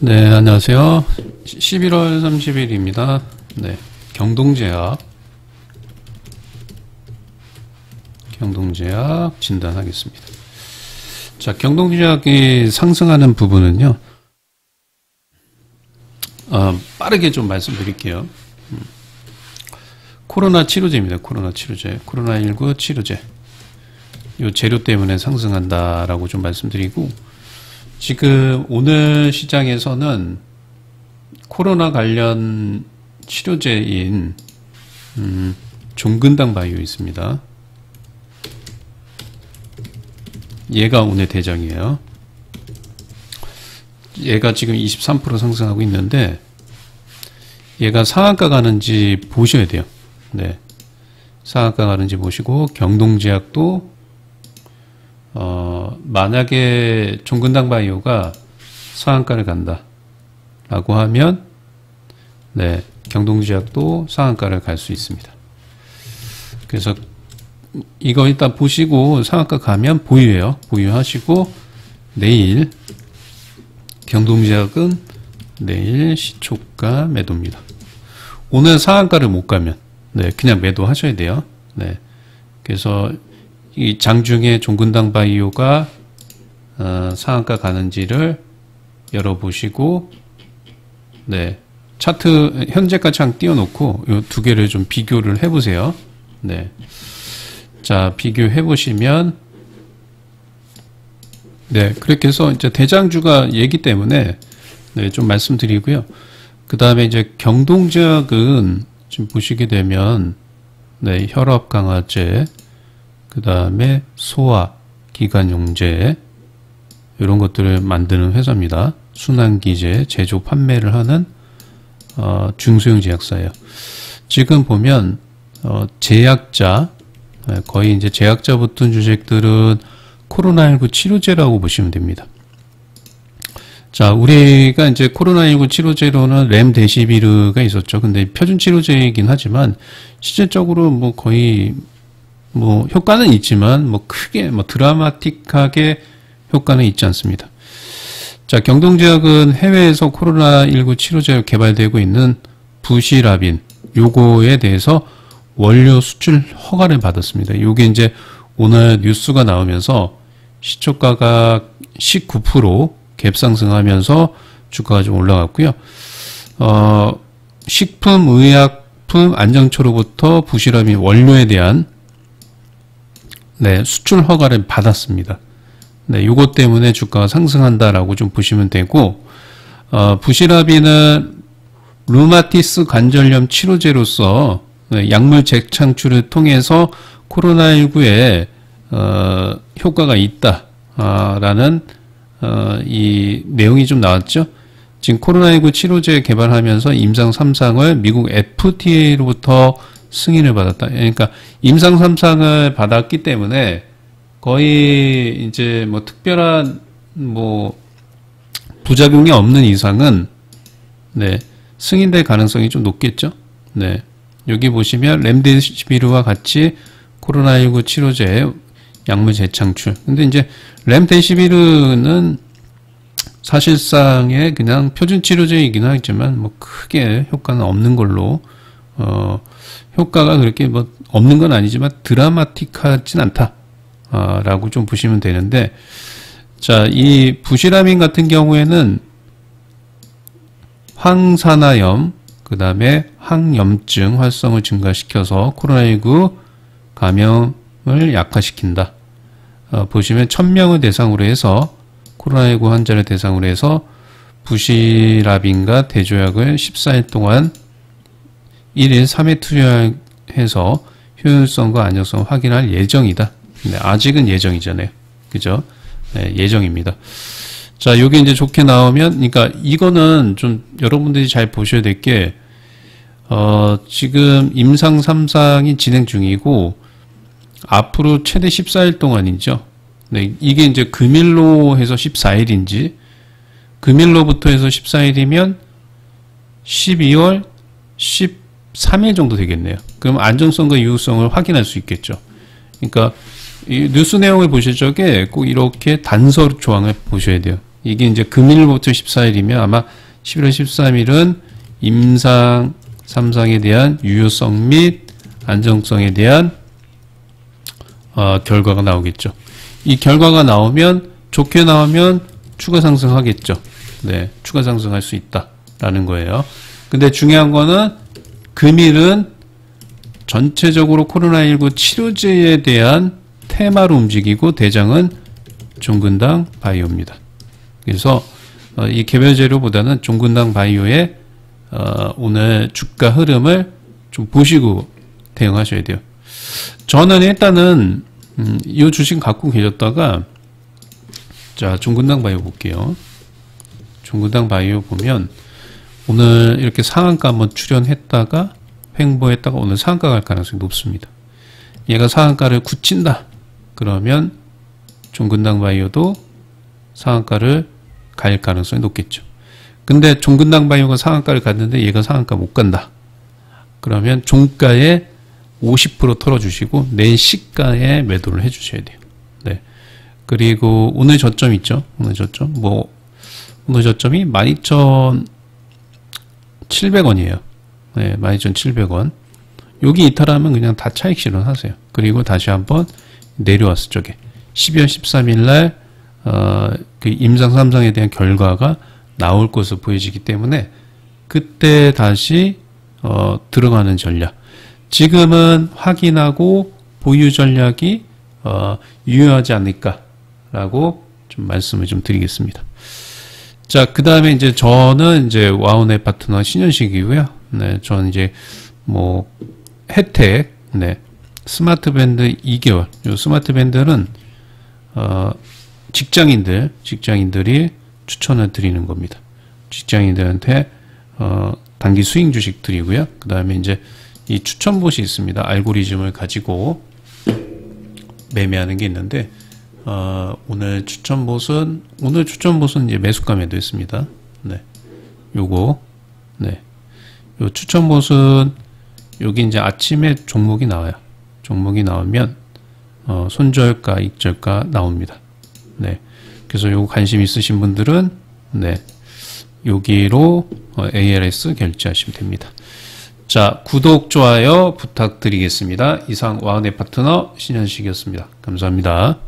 네, 안녕하세요. 11월 30일입니다. 네, 경동제약. 경동제약 진단하겠습니다. 자, 경동제약이 상승하는 부분은요, 어, 빠르게 좀 말씀드릴게요. 음. 코로나 치료제입니다. 코로나 치료제. 코로나19 치료제. 이 재료 때문에 상승한다라고 좀 말씀드리고, 지금 오늘 시장에서는 코로나 관련 치료제인 음, 종근당 바이오 있습니다. 얘가 오늘 대장이에요. 얘가 지금 23% 상승하고 있는데 얘가 상한가 가는지 보셔야 돼요. 네. 상한가 가는지 보시고 경동제약도 어, 만약에 종근당 바이오가 상한가를 간다. 라고 하면, 네, 경동지약도 상한가를 갈 수 있습니다. 그래서 이거 일단 보시고 상한가 가면 보유해요. 보유하시고 내일 경동지약은 내일 시초가 매도입니다. 오늘 상한가를 못 가면 네, 그냥 매도하셔야 돼요. 네. 그래서 이 장중에 종근당 바이오가 어, 상한가 가는지를 열어보시고 네 차트 현재가 창 띄워놓고 이 두 개를 좀 비교를 해보세요. 네, 자 비교해 보시면 네 그렇게 해서 이제 대장주가 얘기 때문에 네, 좀 말씀드리고요. 그 다음에 이제 경동제약은 지금 보시게 되면 네 혈압 강화제 그 다음에 소화, 기관용제 이런 것들을 만드는 회사입니다. 순환기제 제조 판매를 하는 어, 중소형 제약사예요. 지금 보면 어, 제약자 네, 거의 이제 제약자 붙은 주식들은 코로나19 치료제라고 보시면 됩니다. 자, 우리가 이제 코로나19 치료제로는 렘데시비르가 있었죠. 근데 표준 치료제이긴 하지만 실질적으로 뭐 거의 뭐 효과는 있지만 뭐 크게 뭐 드라마틱하게 효과는 있지 않습니다. 자, 경동제약은 해외에서 코로나19 치료제로 개발되고 있는 부시라빈 요거에 대해서 원료 수출 허가를 받았습니다. 요게 이제 오늘 뉴스가 나오면서 시초가가 19% 갭상승하면서 주가가 좀 올라갔고요. 어, 식품, 의약품 안정처로부터 부시라빈 원료에 대한 네, 수출 허가를 받았습니다. 네, 요것 때문에 주가가 상승한다라고 좀 보시면 되고, 어, 부시라비는 루마티스 관절염 치료제로서 네, 약물 재창출을 통해서 코로나19에 어, 효과가 있다라는 어, 이 내용이 좀 나왔죠. 지금 코로나19 치료제 개발하면서 임상 3상을 미국 FTA로부터 승인을 받았다. 그러니까 임상 3상을 받았기 때문에 거의 이제 뭐 특별한 뭐 부작용이 없는 이상은 네 승인될 가능성이 좀 높겠죠. 네 여기 보시면 렘데시비르와 같이 코로나19 치료제 약물 재창출. 근데 이제 렘데시비르는 사실상의 그냥 표준 치료제이긴 하지만 뭐 크게 효과는 없는 걸로 어 효과가 그렇게 뭐 없는 건 아니지만 드라마틱하진 않다. 아, 라고 좀 보시면 되는데, 자, 이 부시라민 같은 경우에는 황산화염, 그 다음에 항염증 활성을 증가시켜서 코로나19 감염을 약화시킨다. 어, 보시면 1000명을 대상으로 해서 코로나19 환자를 대상으로 해서 부시라빈과 대조약을 14일 동안 1일 3회 투여해서 효율성과 안정성을 확인할 예정이다. 네, 아직은 예정이잖아요. 그죠? 네, 예정입니다. 자, 요게 이제 좋게 나오면, 그러니까 이거는 좀 여러분들이 잘 보셔야 될 게, 어, 지금 임상 3상이 진행 중이고, 앞으로 최대 14일 동안이죠. 네, 이게 이제 금일로 해서 14일인지, 금일로부터 해서 14일이면 12월 10 3일 정도 되겠네요. 그럼 안정성과 유효성을 확인할 수 있겠죠. 그러니까 이 뉴스 내용을 보실 적에 꼭 이렇게 단서 조항을 보셔야 돼요. 이게 이제 금일부터 14일이면 아마 11월 13일은 임상 3상에 대한 유효성 및 안정성에 대한 어, 결과가 나오겠죠. 이 결과가 나오면 좋게 나오면 추가 상승하겠죠. 네, 추가 상승할 수 있다라는 거예요. 근데 중요한 거는 금일은 전체적으로 코로나19 치료제에 대한 테마로 움직이고 대장은 종근당 바이오입니다. 그래서 어, 이 개별 재료보다는 종근당 바이오의 어, 오늘 주가 흐름을 좀 보시고 대응하셔야 돼요. 저는 일단은 음, 이 주식 갖고 계셨다가 자 종근당 바이오 볼게요. 종근당 바이오 보면 오늘 이렇게 상한가 한번 출현했다가 횡보했다가 오늘 상한가 갈 가능성이 높습니다. 얘가 상한가를 굳힌다. 그러면 종근당 바이오도 상한가를 갈 가능성이 높겠죠. 근데 종근당 바이오가 상한가를 갔는데 얘가 상한가 못 간다. 그러면 종가에 50% 털어주시고 내 시가에 매도를 해주셔야 돼요. 네. 그리고 오늘 저점 있죠. 오늘 저점 뭐 오늘 저점이 12,700원이에요. 네, 12,700원. 여기 이탈하면 그냥 다 차익 실현하세요. 그리고 다시 한번 내려왔을 적에 12월 13일 날 어, 그 임상 3상에 대한 결과가 나올 것으로 보여지기 때문에 그때 다시 어, 들어가는 전략. 지금은 확인하고 보유 전략이 어, 유효하지 않을까라고 좀 말씀을 좀 드리겠습니다. 자, 그 다음에 이제 저는 이제 와운의 파트너 신현식이고요. 네, 저는 이제 뭐 혜택, 네, 스마트 밴드 2개월. 요 스마트 밴드는 어, 직장인들, 직장인들이 추천을 드리는 겁니다. 직장인들한테 어, 단기 수익 주식 드리고요. 그 다음에 이제 이 추천봇이 있습니다. 알고리즘을 가지고 매매하는 게 있는데 어, 오늘 추천봇은 오늘 추천봇은 이제 매수가 매도했습니다. 네, 요거 네, 요 추천봇은 여기 이제 아침에 종목이 나와요. 종목이 나오면 어, 손절가, 익절가 나옵니다. 네, 그래서 요거 관심 있으신 분들은 네, 여기로 어, ALS 결제하시면 됩니다. 자, 구독, 좋아요 부탁드리겠습니다. 이상 와운의 파트너 신현식이었습니다. 감사합니다.